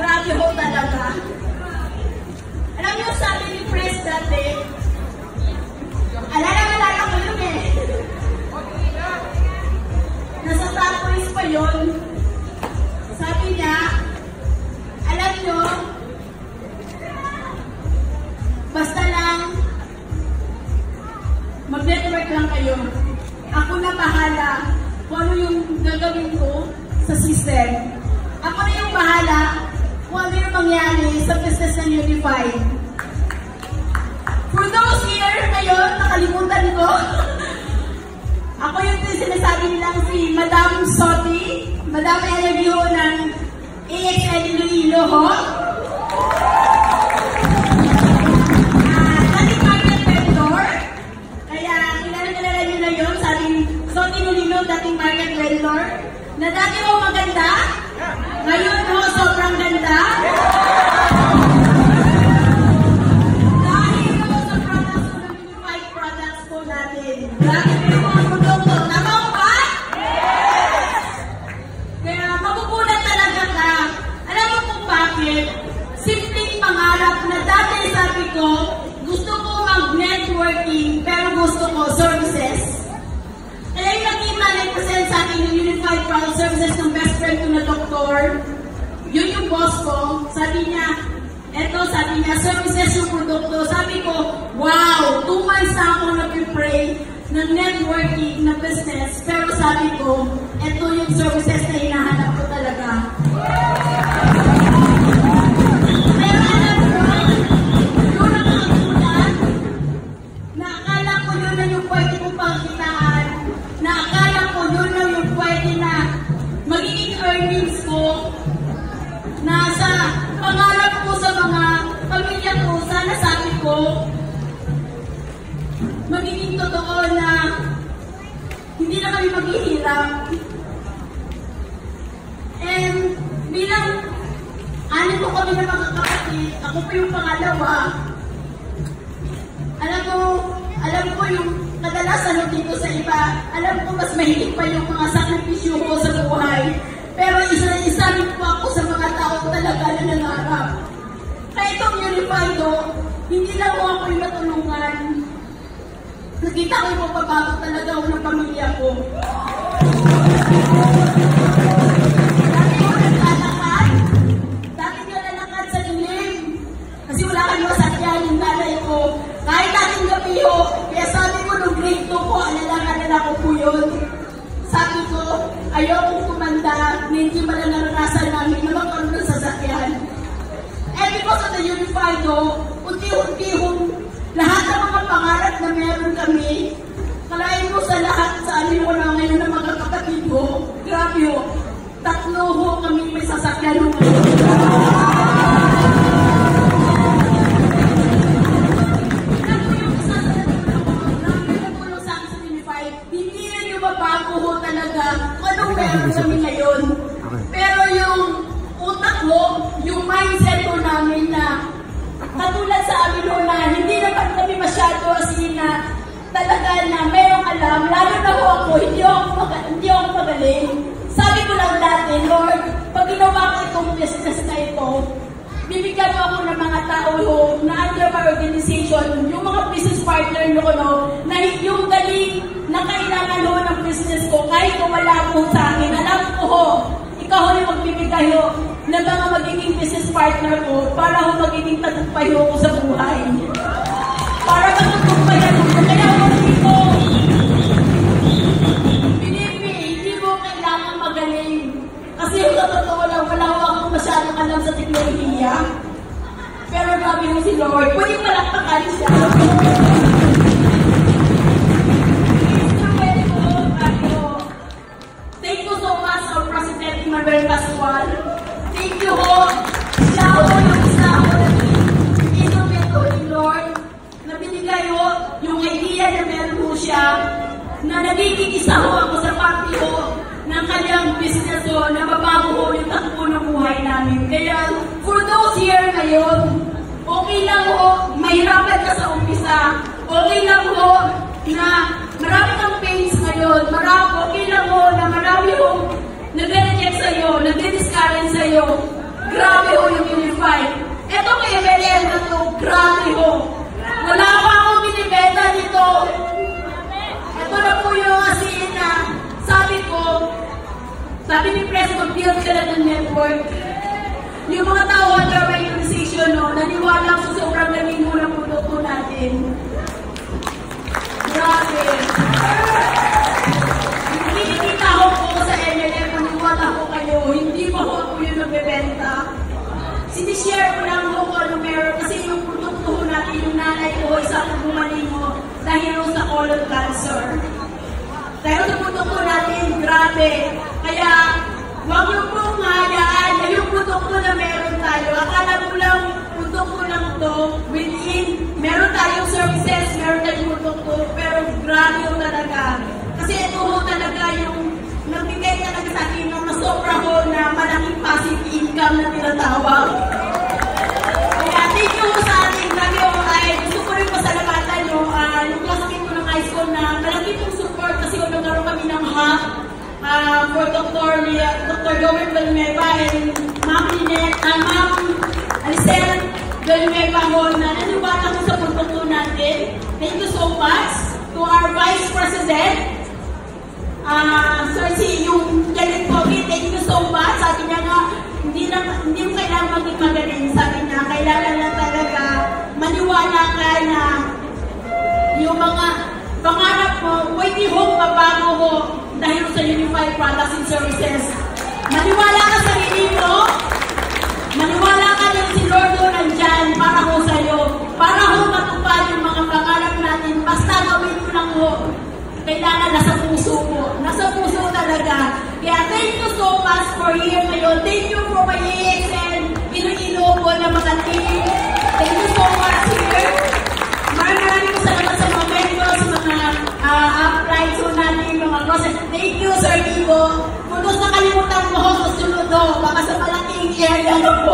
grabe ho talaga. Alam niyo, sabi ni Chris dati, alala alala ko yun eh. Nasa tapos pa yun. Sabi niya, alam niyo, basta lang, mag-network lang kayo. Ako na bahala kung ano yung gagawin ko sa system. Ako na yung bahala kung ano mangyari sa business ng Unified. For those here ngayon, nakalimutan ko, ako yung sinasabi nilang si Madam Soti, Madam Elevio ng AXL Iloilo, ho. Ah, dating market vendor. Na yun, sabing Soti ko, gusto ko mag-networking pero gusto ko services. Kaya yung nakita represent sa akin yung Unified Product Services ng best friend ko na doktor, yun yung boss ko, sabi niya, eto sabi niya, services yung produkto. Sabi ko, wow, two months na ako nag-pray ng networking na business. Pero sabi ko, eto yung services na earnings ko, nasa pangarap ko sa mga pamilya ko, sana sabi ko, magiging totoo na hindi na kami maghihirap. And bilang anin ko kami na mga kapatid, ako pa yung pangalawa, alam ko, alam ko yung kadalasan nung dito sa iba, alam ko mas mahilig pa yung mga sakripisyo ko sa. Pero isa na isa rin po ako sa mga tao talaga na nangarap. Kaya itong unified do, hindi lang mo ako yung natulungan. Nakita ko yung mapabago talaga ako ng pamilya ko. Unified ho, unti-unti hong lahat ng mga pangarap na meron kami, kalahin mo sa lahat sa amin mo na ngayon ng mga kapatid ko, grabe ho, tatlo ho kami may sasakyan ho. Hindi yan yung mabago ho talaga. Anong meron kami ngayon. Talaga na mayroong alam, lalo na ho ako, hindi ako, maga- hindi ako magaling. Sabi ko lang dati, Lord, pag ginawa ko itong business na ito, bibigyan mo ako ng mga tao ho, na under my organization, yung mga business partner no, no, na yung galing na kailangan ho ng business ko, kahit wala po sa akin, alam ko ho, ikaw ho yung magbibigay ho ng mga magiging business partner ko para ho magiging tagumpay ko sa buhay. Grabe mo si Lord, pwede palakpakan siya. Thank you so much, our President Emmanuel Pascual. Thank you ho. Siya ho yung isa instrumento ni Lord na ho yung idea na meron siya na nagiging isa ho ako sa party ho ng kanyang business ho na mabago ho yung takbo ng buhay namin. Kaya for those here ngayon, Okay lang ho, mahirapan ka sa umpisa. Okay lang ho na marami kang pains ngayon. Marami, okay lang ho na marami ho nag-reject sa'yo, nag-discourage sa'yo. Grabe ho yung unify. Eto kay MLM na to, grabe ho. Wala pa akong binibenta nito. Ito na po yung asin na sabi ko, sabi ni President, build ka na ng network. Yung mga tao, wonder why you decision, no? Naniwala ako sobrang lamig mo ng puto ko natin. Grabe. Nakikita ko po sa MLM, naniwala ko kayo. Hindi mo ako ako yung nagbebenta. Sinishare ko lang ako kung ano meron kasi yung produkto natin, yung nanay ko, isa ko dahil sa colon cancer. Dahil sa puto natin, grabe. Kaya, huwag yung po to, within, meron tayong services, meron tayong produkto, pero grabe ho talaga. Kasi ito ho talaga yung nagbigay talaga sa akin ng nasobra ho na malaking passive income na tinatawag. Kaya thank you sa ating grabe ho ay gusto ko rin pasalamatan nyo, ah, yung classmate ko ng high school na malaki pong support kasi kung nagkaroon kami ng hack ah, for Dr. Dr. Joel Villanueva and Ma'am Lynette, ah, Ma'am Alicel Villanueva ho na naniwala ko sa produkto natin. Thank you so much to our Vice President, Ah, Sir si yung Janet Pogi, thank you so much. Sabi niya nga, hindi na hindi mo kailangan maging magaling. Sabi niya, kailangan lang talaga maniwala ka na yung mga pangarap mo, pwede ho, mabago ho dahil sa Unified Products and Services. Maniwala ka sa sarili mo, kailangan nasa puso mo. Nasa puso talaga. Kaya thank you so much for here ngayon. Thank you for my AXN Iloilo po na mga team. Thank you so much here. Maraming po salamat sa mga sa mga uh, uprights po natin, mga process. Thank you, Sir Ivo. Kung gusto nakalimutan mo susunod ho, baka sa malaking area na po.